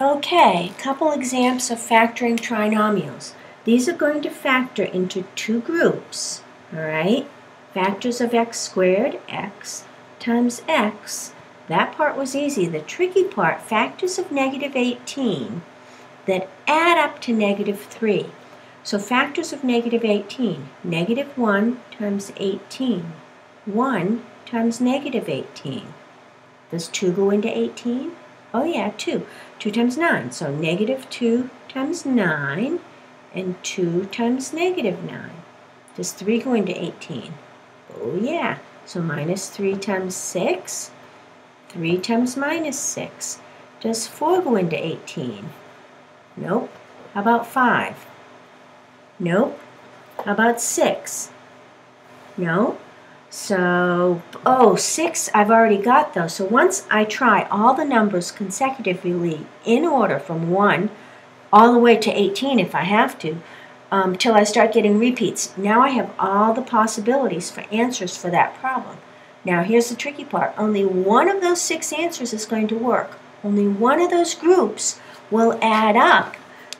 Okay, couple examples of factoring trinomials. These are going to factor into two groups, all right? Factors of x squared, x times x. That part was easy. The tricky part, factors of negative 18 that add up to negative 3. So factors of negative 18, negative 1 times 18, 1 times negative 18. Does 2 go into 18? Oh yeah, 2. 2 times 9. So negative 2 times 9 and 2 times negative 9. Does 3 go into 18? Oh yeah. So minus 3 times 6. 3 times minus 6. Does 4 go into 18? Nope. How about 5? Nope. How about 6? No. So, oh, six, I've already got those. So once I try all the numbers consecutively in order from 1 all the way to 18 if I have to, um, till I start getting repeats, now I have all the possibilities for answers for that problem. Now here's the tricky part. Only one of those six answers is going to work. Only one of those groups will add up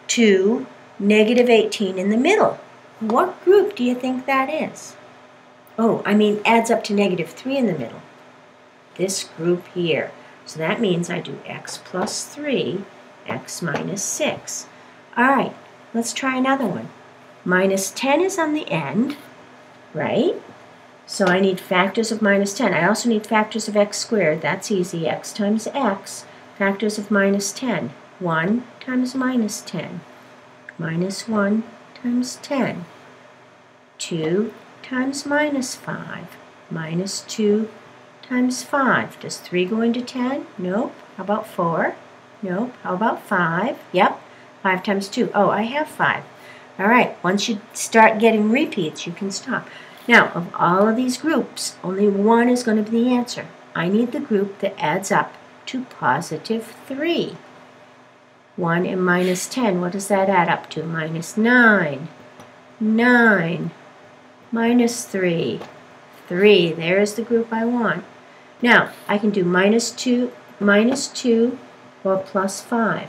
to negative 18 in the middle. What group do you think that is? Oh, I mean adds up to negative 3 in the middle. This group here. So that means I do x plus 3, x minus 6. All right, let's try another one. Minus 10 is on the end, right? So I need factors of minus 10. I also need factors of x squared. That's easy. x times x. Factors of minus 10. 1 times minus 10. Minus 1 times 10. 2 times minus 5. Minus 2 times 5. Does 3 go into 10? Nope. How about 4? Nope. How about 5? Yep. 5 times 2. Oh, I have 5. All right. Once you start getting repeats, you can stop. Now, of all of these groups, only one is going to be the answer. I need the group that adds up to positive 3. 1 and minus 10, what does that add up to? Minus 9. 9 minus 3. 3, there's the group I want. Now, I can do minus 2, minus 2, or plus 5.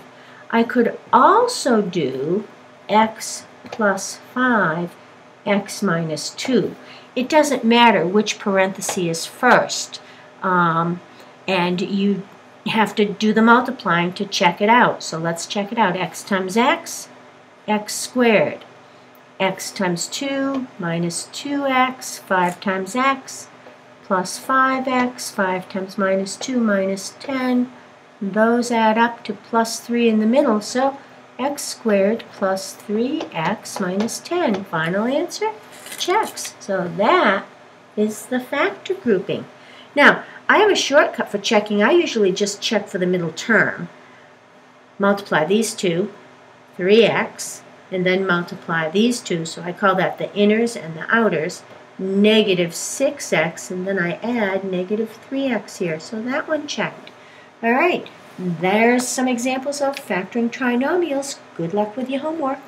I could also do x plus 5, x minus 2. It doesn't matter which parenthesis is first. Um, and you have to do the multiplying to check it out. So let's check it out. x times x, x squared x times 2 minus 2x, 5 times x, plus 5x, 5 times minus 2 minus 10. Those add up to plus 3 in the middle, so x squared plus 3x minus 10. Final answer? Checks. So that is the factor grouping. Now, I have a shortcut for checking. I usually just check for the middle term. Multiply these two, 3x and then multiply these two. So I call that the inners and the outers, negative 6x, and then I add negative 3x here. So that one checked. All right, there's some examples of factoring trinomials. Good luck with your homework.